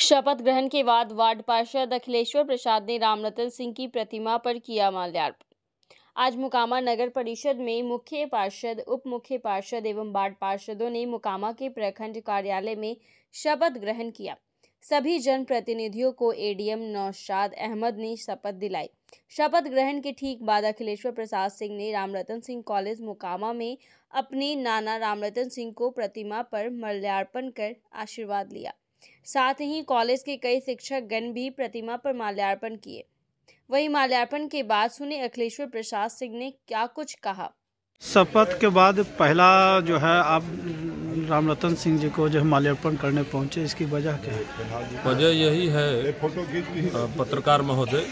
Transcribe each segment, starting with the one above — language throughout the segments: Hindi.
शपथ ग्रहण के बाद वार्ड पार्षद अखिलेश्वर प्रसाद ने रामरतन सिंह की प्रतिमा पर किया माल्यार्पण। आज मुकामा नगर परिषद में मुख्य पार्षद, उप मुख्य पार्षद एवं वार्ड पार्षदों ने मुकामा के प्रखंड कार्यालय में शपथ ग्रहण किया। सभी जनप्रतिनिधियों को एडीएम नौशाद अहमद ने शपथ दिलाई। शपथ ग्रहण के ठीक बाद अखिलेश्वर प्रसाद सिंह ने रामरतन सिंह कॉलेज मुकामा में अपने नाना रामरतन सिंह को प्रतिमा पर माल्यार्पण कर आशीर्वाद लिया। साथ ही कॉलेज के कई शिक्षक गण भी प्रतिमा पर माल्यार्पण किए। वहीं माल्यार्पण के बाद सुने अखिलेश्वर प्रसाद सिंह ने क्या कुछ कहा? शपथ के बाद पहला जो है आप रामरतन सिंह जी को जो है माल्यार्पण करने पहुँचे इसकी वजह क्या है? वजह यही है पत्रकार महोदय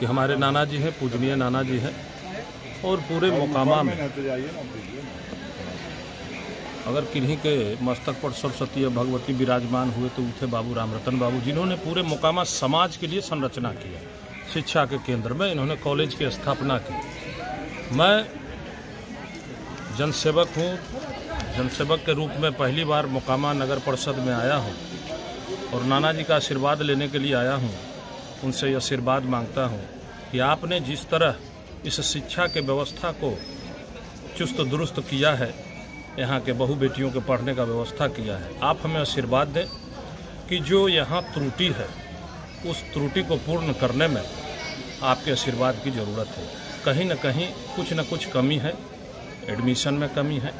कि हमारे नाना जी हैं पूजनीय नाना जी हैं और पूरे मोकामा में अगर किन्हीं के मस्तक पर सरस्वती और भगवती विराजमान हुए तो उठे बाबू रामरतन बाबू, जिन्होंने पूरे मोकामा समाज के लिए संरचना किया शिक्षा के केंद्र में इन्होंने कॉलेज की स्थापना की। मैं जनसेवक हूँ, जनसेवक के रूप में पहली बार मोकामा नगर परिषद में आया हूँ और नाना जी का आशीर्वाद लेने के लिए आया हूँ। उनसे आशीर्वाद माँगता हूँ कि आपने जिस तरह इस शिक्षा के व्यवस्था को चुस्त दुरुस्त किया है यहाँ के बहु बेटियों के पढ़ने का व्यवस्था किया है। आप हमें आशीर्वाद दें कि जो यहाँ त्रुटि है, उस त्रुटि को पूर्ण करने में आपके आशीर्वाद की ज़रूरत है। कहीं ना कहीं कुछ न कुछ कमी है, एडमिशन में कमी है,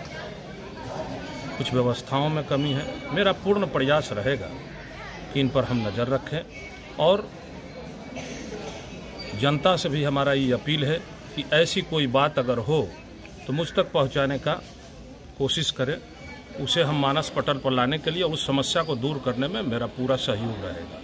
कुछ व्यवस्थाओं में कमी है। मेरा पूर्ण प्रयास रहेगा कि इन पर हम नज़र रखें और जनता से भी हमारा ये अपील है कि ऐसी कोई बात अगर हो तो मुझ तक पहुँचाने का कोशिश करें उसे हम मानस पटल पर लाने के लिए उस समस्या को दूर करने में मेरा पूरा सहयोग रहेगा।